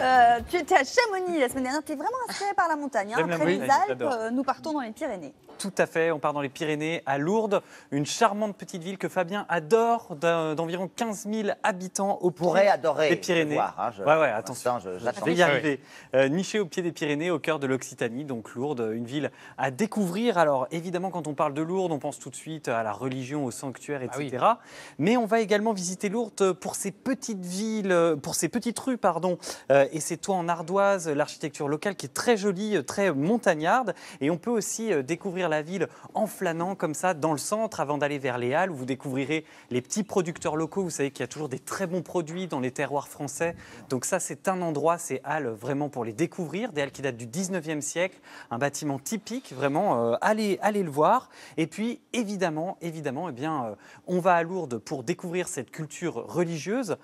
Euh, tu étais à Chamonix la semaine dernière. Tu es vraiment inspiré par la montagne. hein. Après les Alpes, euh, nous partons dans les Pyrénées. Tout à fait, on part dans les Pyrénées, à Lourdes, une charmante petite ville que Fabien adore, d'environ 15 000 habitants au pied adorer des Pyrénées. voir, hein, je- ouais, ouais, attention. je- Je vais y Ah oui. arriver. Euh, niché au pied des Pyrénées, au cœur de l'Occitanie, donc Lourdes, une ville à découvrir. Alors évidemment, quand on parle de Lourdes, on pense tout de suite à la religion, au sanctuaire, etc. Mais on va également visiter Lourdes pour ses petites villes, pour ses petites rues, pardon, euh, et ses toits en ardoise, l'architecture locale qui est très jolie, euh, très montagnarde. Et on peut aussi euh, découvrir la ville en flânant comme ça dans le centre avant d'aller vers les Halles où vous découvrirez les petits producteurs locaux. Vous savez qu'il y a toujours des très bons produits dans les terroirs français. Donc ça, c'est un endroit, ces Halles, vraiment pour les découvrir. Des Halles qui datent du 19e siècle, un bâtiment typique, vraiment, euh, allez, allez le voir. Et puis, évidemment, évidemment, eh bien, euh, on va à Lourdes pour découvrir cette culture religieuse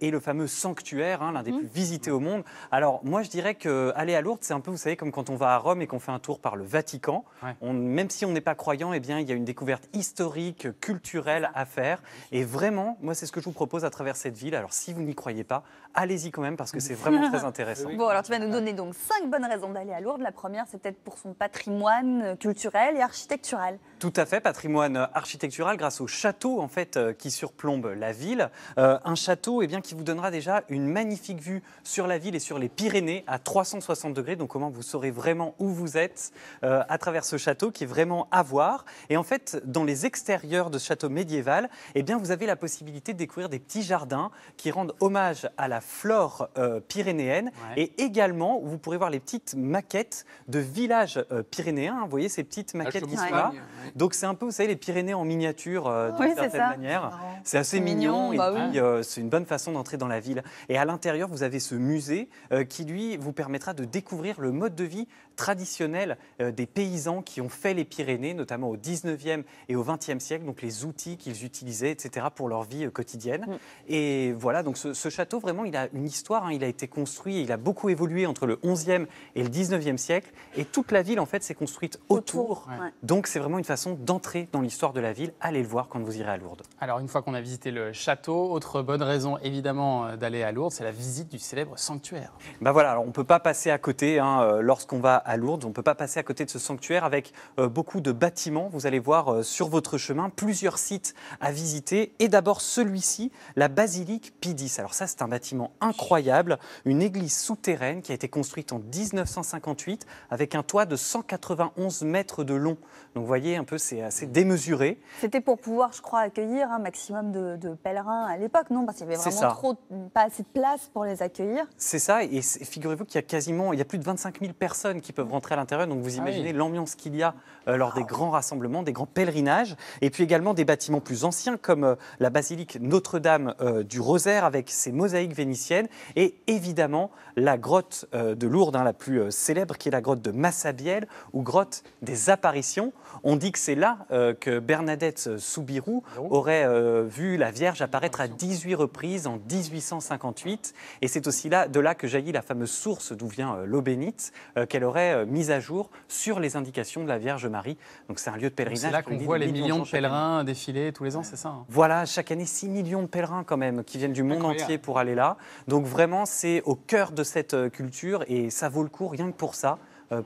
et le fameux sanctuaire, hein, l'un des plus visités au monde. Alors, moi, je dirais que aller à Lourdes, c'est un peu, vous savez, comme quand on va à Rome et qu'on fait un tour par le Vatican. On- même si on n'est pas croyant, eh bien, il y a une découverte historique, culturelle à faire. Et vraiment, moi, c'est ce que je vous propose à travers cette ville. Alors, si vous n'y croyez pas, allez-y quand même parce que c'est vraiment très intéressant. Bon, alors tu vas nous donner donc cinq bonnes raisons d'aller à Lourdes. La première, c'est peut-être pour son patrimoine culturel et architectural. Tout à fait, patrimoine architectural grâce au château en fait euh, qui surplombe la ville. Euh, un château eh bien, qui vous donnera déjà une magnifique vue sur la ville et sur les Pyrénées à 360 degrés. Donc comment vous saurez vraiment où vous êtes euh, à travers ce château qui est vraiment à voir. Et en fait, dans les extérieurs de ce château médiéval, eh bien, vous avez la possibilité de découvrir des petits jardins qui rendent hommage à la flore euh, pyrénéenne. Et également, vous pourrez voir les petites maquettes de villages pyrénéens. Vous voyez ces petites maquettes qui sont là. Ouais. Donc c'est un peu, vous savez, les Pyrénées en miniature euh, d'une Oui, certaine ça. manière. C'est assez C'est mignon, mignon, et bah puis oui. euh, c'est une bonne façon d'entrer dans la ville. Et à l'intérieur, vous avez ce musée euh, qui, lui, vous permettra de découvrir le mode de vie traditionnel euh, des paysans qui ont fait les Pyrénées, notamment au 19e et au 20e siècle, donc les outils qu'ils utilisaient, etc., pour leur vie euh, quotidienne. Mm. Et voilà, donc ce, ce château, vraiment, il a une histoire, hein, il a été construit, il a beaucoup évolué entre le 11e et le 19e siècle, et toute la ville, en fait, s'est construite autour. Ouais. Donc c'est vraiment une façon d'entrer dans l'histoire de la ville. Allez le voir quand vous irez à Lourdes. Alors, une fois qu'on a visité le château, autre bonne raison évidemment euh, d'aller à Lourdes, c'est la visite du célèbre sanctuaire. Ben voilà, alors on ne peut pas passer à côté, hein, euh, lorsqu'on va à Lourdes, on ne peut pas passer à côté de ce sanctuaire avec euh, beaucoup de bâtiments. Vous allez voir euh, sur votre chemin plusieurs sites à visiter. Et d'abord celui-ci, la basilique X. Alors ça, c'est un bâtiment incroyable, une église souterraine qui a été construite en 1958 avec un toit de 191 mètres de long. Donc vous voyez peu, c'est assez démesuré. C'était pour pouvoir, je crois, accueillir un maximum de, de pèlerins à l'époque, non? Parce qu'il y avait vraiment trop, pas assez de place pour les accueillir. C'est ça, et figurez-vous qu'il y a quasiment, il y a plus de 25 000 personnes qui peuvent rentrer à l'intérieur, donc vous Ah oui. imaginez l'ambiance qu'il y a euh, lors des grands rassemblements, des grands pèlerinages, et puis également des bâtiments plus anciens comme euh, la basilique Notre-Dame euh, du Rosaire avec ses mosaïques vénitiennes, et évidemment la grotte de Lourdes, hein, la plus célèbre, qui est la grotte de Massabielle, ou grotte des apparitions. On dit que c'est là euh, que Bernadette Soubirou aurait euh, vu la Vierge apparaître à 18 reprises en 1858. Et c'est aussi là, de là que jaillit la fameuse source d'où vient euh, l'eau bénite, qu'elle aurait mise à jour sur les indications de la Vierge Marie. Donc c'est un lieu de pèlerinage. C'est là qu'on voit les millions de pèlerins défiler tous les ans, c'est ça hein? Voilà, chaque année 6 millions de pèlerins quand même qui viennent du monde Incroyable. entier pour aller là. Donc vraiment, c'est au cœur de cette culture et ça vaut le coup rien que pour ça,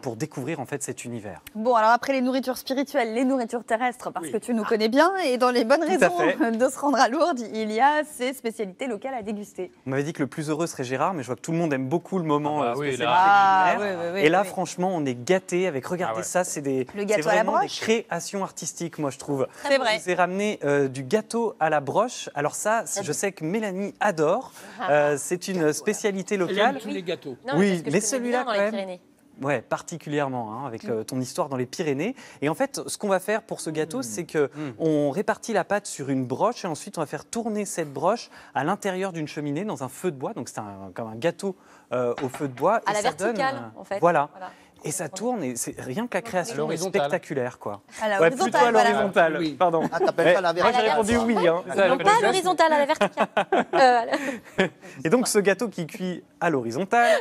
pour découvrir en fait cet univers. Bon, alors après les nourritures spirituelles, les nourritures terrestres, parce que tu nous connais bien, et dans les bonnes Tout raisons de se rendre à Lourdes, il y a ces spécialités locales à déguster. On m'avait dit que le plus heureux serait Gérard, mais je vois que tout le monde aime beaucoup le moment Ah bah euh, oui, spécial là. Ah, culinaire. oui, oui, oui, Et là, oui. franchement, on est gâté avec. Regardez Ah ouais. ça, c'est des, Le gâteau c'est à la vraiment des créations artistiques, moi je trouve. C'est vrai. Je vous ai ramené euh, du gâteau à la broche. Alors ça, je sais que Mélanie adore. Euh, c'est une spécialité Elle aime locale. tous les gâteaux. Non, Oui, mais celui-là, quand les même. Ouais, particulièrement hein, avec euh, ton histoire dans les Pyrénées. Et en fait, ce qu'on va faire pour ce gâteau, c'est que on répartit la pâte sur une broche et ensuite on va faire tourner cette broche à l'intérieur d'une cheminée dans un feu de bois. Donc c'est un- comme un gâteau euh, au feu de bois. À Et la ça donne, verticale, euh, en fait. Voilà. Voilà. Et ça tourne et c'est rien que la création est spectaculaire, quoi. À la Ouais, plutôt horizontale, à voilà. l'horizontale. Oui. Pardon. Ah, t'appelles ça la Moi, j'ai verticale répondu oui. hein. Non, pas à l'horizontale, à la verticale. Euh, Et donc ce gâteau qui cuit à l'horizontale,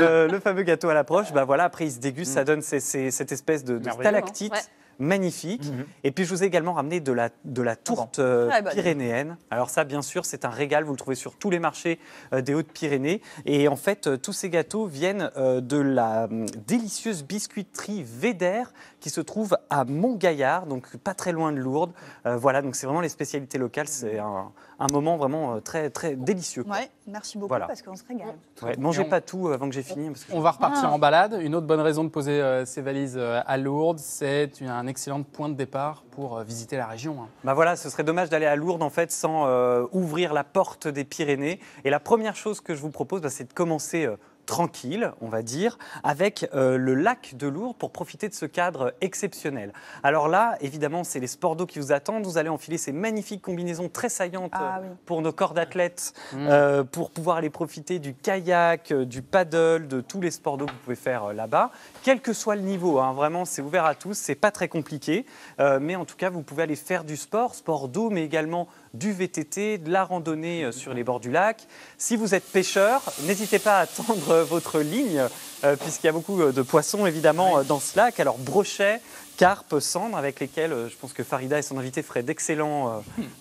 euh, le fameux gâteau à l'approche, bah voilà, après il se déguste, ça donne ces- ces- cette espèce de, de Merveilleux, stalactite hein. Magnifique. Mhm. Et puis je vous ai également ramené de la, de la tourte euh, Très bonne. pyrénéenne. Alors ça, bien sûr, c'est un régal. Vous le trouvez sur tous les marchés euh, des Hautes-Pyrénées. Et en fait, euh, tous ces gâteaux viennent euh, de la hum, délicieuse biscuiterie Véder qui se trouve à Montgaillard, donc pas très loin de Lourdes. Euh, voilà, donc c'est vraiment les spécialités locales. C'est un, un moment vraiment euh, très, très délicieux. quoi. Ouais, merci beaucoup Voilà. parce qu'on se régale. Ouais, mangez on- pas tout avant que j'ai fini. Parce que On va repartir Ah. en balade. Une autre bonne raison de poser euh, ses valises euh, à Lourdes, c'est un excellent point de départ pour euh, visiter la région. hein. Bah voilà, ce serait dommage d'aller à Lourdes en fait sans euh, ouvrir la porte des Pyrénées. Et la première chose que je vous propose, bah, c'est de commencer euh, tranquille, on va dire, avec euh, le lac de Lourdes pour profiter de ce cadre exceptionnel. Alors là, évidemment, c'est les sports d'eau qui vous attendent. Vous allez enfiler ces magnifiques combinaisons très saillantes Ah euh, oui. pour nos corps d'athlètes, Mm. euh, pour pouvoir aller profiter du kayak, du paddle, de tous les sports d'eau que vous pouvez faire euh, là-bas, quel que soit le niveau. hein. vraiment, c'est ouvert à tous, c'est pas très compliqué, euh, mais en tout cas, vous pouvez aller faire du sport, sport d'eau, mais également du VTT, de la randonnée euh, sur les bords du lac. Si vous êtes pêcheur, n'hésitez pas à tendre euh, votre ligne, euh, puisqu'il y a beaucoup euh, de poissons évidemment dans ce lac. Alors brochets, carpes, cendres, avec lesquels je pense que Farida et son invité feraient d'excellents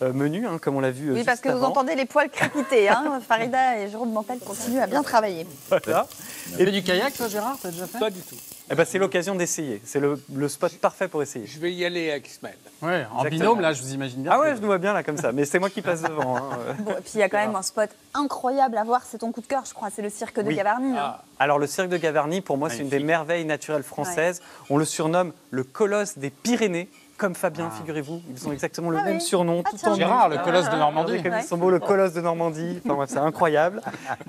euh, euh, menus, hein, comme on l'a vu. Oui, parce que vous entendez les poils crépiter. Hein. Farida et Jérôme Mantel continuent à bien travailler. Voilà. Fais du kayak, toi, Gérard? T'as déjà fait? Pas du tout. Eh ben, c'est l'occasion d'essayer. C'est le, le spot parfait pour essayer. Je vais y aller avec Ismaël. Ouais, en Exactement. binôme, là, je vous imagine bien. Ah ouais, je nous vois bien là comme ça. Mais c'est moi qui passe devant. hein. Bon, et puis il y a quand même un spot incroyable à voir. C'est ton coup de cœur, je crois. C'est le cirque de Oui. Gavarnie. hein. Ah, Alors le cirque de Gavarnie, pour moi, c'est une des merveilles naturelles françaises. On le surnomme le colosse des Pyrénées. Comme Fabien, Ah. figurez-vous, ils ont exactement le Ah même oui. surnom, Ah, tout tiens. en Gérard, le colosse de Normandie. Regardez comme Ouais. ils sont beaux, le colosse de Normandie. Enfin, bref, c'est incroyable.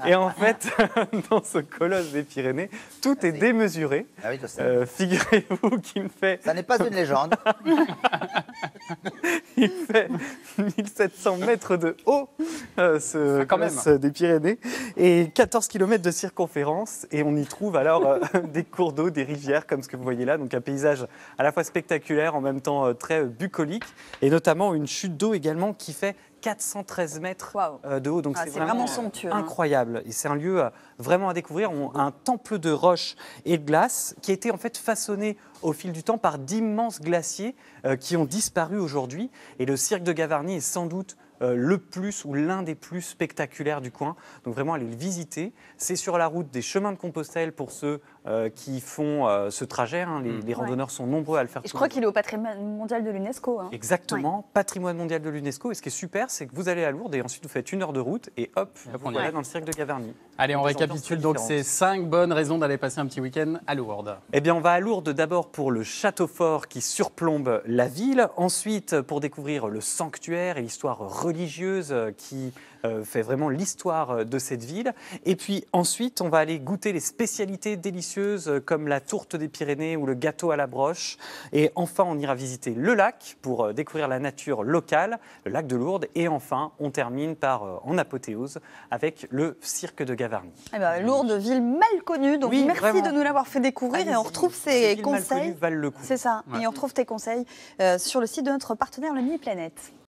Et en fait, dans ce colosse des Pyrénées, tout est démesuré. Ah oui, je sais. Euh, Figurez-vous qu'il fait Ça n'est pas une légende. Il fait 1700 mètres de haut, euh, ce Ah, même. des Pyrénées, et 14 km de circonférence. Et on y trouve alors euh, des cours d'eau, des rivières, comme ce que vous voyez là. Donc un paysage à la fois spectaculaire, en même temps euh, très bucolique, et notamment une chute d'eau également qui fait 413 mètres euh, de haut. Donc Ah, c'est vraiment, vraiment somptueux. hein. incroyable. Et c'est un lieu euh, vraiment à découvrir. On- un temple de roches et de glace qui a été en fait façonné au fil du temps par d'immenses glaciers euh, qui ont disparu aujourd'hui. Et le cirque de Gavarnie est sans doute euh, le plus ou l'un des plus spectaculaires du coin. Donc vraiment, allez le visiter. C'est sur la route des chemins de Compostelle pour ceux euh, qui font euh, ce trajet. hein. Les, les randonneurs sont nombreux à le faire. Et je crois qu'il est au patrimoine mondial de l'UNESCO. hein. Exactement, patrimoine mondial de l'UNESCO. Et ce qui est super, c'est que vous allez à Lourdes et ensuite vous faites une heure de route et hop, vous on voilà est. dans le cirque de Gavarnie. Allez, on récapitule donc ces cinq bonnes raisons d'aller passer un petit week-end à Lourdes. Eh bien, on va à Lourdes d'abord pour le château fort qui surplombe la ville. Ensuite, pour découvrir le sanctuaire et l'histoire religieuse qui euh, fait vraiment l'histoire de cette ville. Et puis ensuite, on va aller goûter les spécialités délicieuses euh, comme la tourte des Pyrénées ou le gâteau à la broche. Et enfin, on ira visiter le lac pour euh, découvrir la nature locale, le lac de Lourdes. Et enfin, on termine par, euh, en apothéose, avec le cirque de Gavarnie. Eh ben, Lourdes, ville mal connue. Donc Oui, merci vraiment. de nous l'avoir fait découvrir. Et on retrouve Ces conseils. valent le coup. C'est ça. Ouais. Et on retrouve tes conseils euh, sur le site de notre partenaire, le Mi Planète.